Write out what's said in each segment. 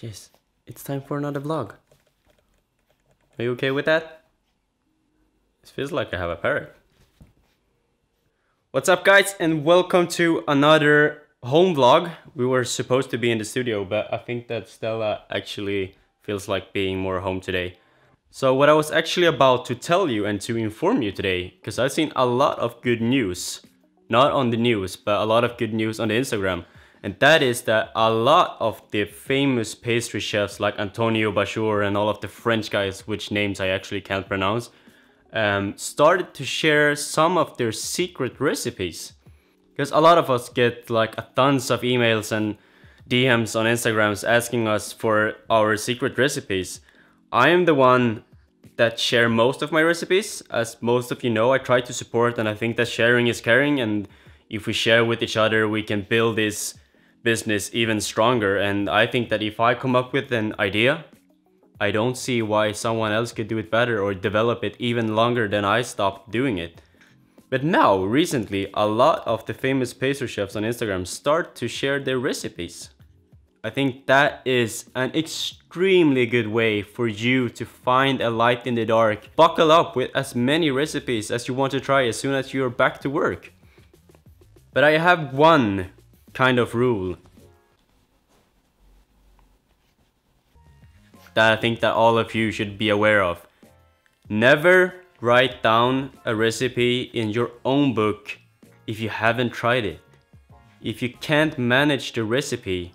Yes, it's time for another vlog. Are you okay with that? It feels like I have a parrot. What's up guys and welcome to another home vlog. We were supposed to be in the studio but I think that Stella actually feels like being more home today. So what I was actually about to tell you and to inform you today, because I've seen a lot of good news, not on the news, but a lot of good news on the Instagram. And that is that a lot of the famous pastry chefs like Antonio Bachour and all of the French guys, which names I actually can't pronounce, um, started to share some of their secret recipes. Because a lot of us get like a tons of emails and DMs on Instagrams asking us for our secret recipes. I am the one that share most of my recipes. As most of you know, I try to support and I think that sharing is caring and if we share with each other, we can build this business even stronger. And I think that if I come up with an idea, I don't see why someone else could do it better or develop it even longer than I stopped doing it. But now, recently, a lot of the famous pastry chefs on Instagram start to share their recipes. I think that is an extremely good way for you to find a light in the dark. Buckle up with as many recipes as you want to try as soon as you're back to work. But I have one kind of rule that I think that all of you should be aware of. Never write down a recipe in your own book if you haven't tried it. If you can't manage the recipe,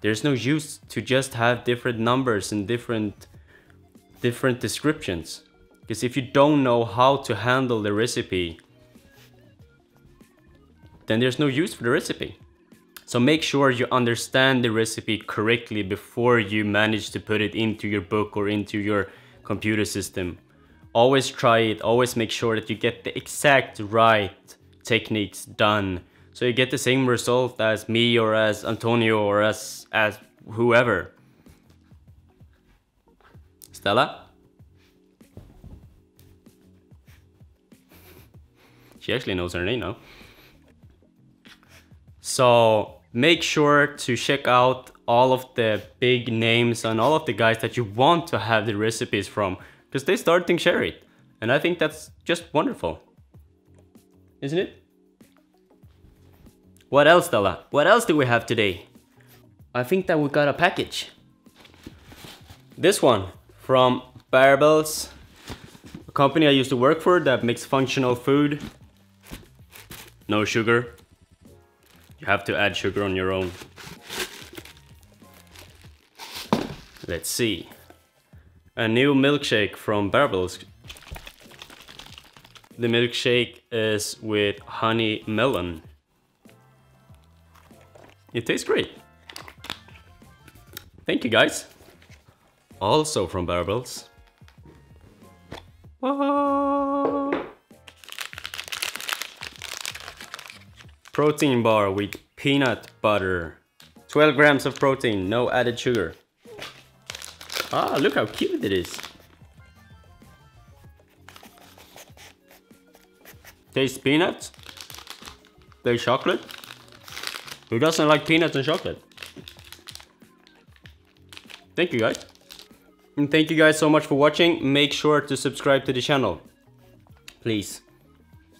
there's no use to just have different numbers and different different descriptions. Because if you don't know how to handle the recipe, then there's no use for the recipe. So make sure you understand the recipe correctly before you manage to put it into your book or into your computer system. Always try it, always make sure that you get the exact right techniques done so you get the same result as me or as Antonio or as, as whoever. Stella? She actually knows her name now. So make sure to check out all of the big names and all of the guys that you want to have the recipes from because they starting to share it. And I think that's just wonderful. Isn't it? What else, Stella? What else do we have today? I think that we got a package. This one from Barebells, a company I used to work for that makes functional food. No sugar. You have to add sugar on your own. Let's see. A new milkshake from Barebells. The milkshake is with honey melon. It tastes great. Thank you guys. Also from Barebells. Protein bar with peanut butter. 12 grams of protein, no added sugar. Ah, look how cute it is. Taste peanuts. Taste chocolate. Who doesn't like peanuts and chocolate? Thank you guys. And thank you guys so much for watching. Make sure to subscribe to the channel. Please.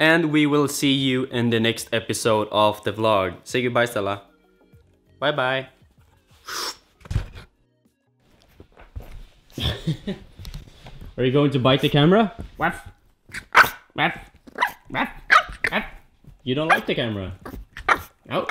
And we will see you in the next episode of the vlog. Say goodbye, Stella. Bye bye. Are you going to bite the camera? What? What? What? What? You don't like the camera? Oh.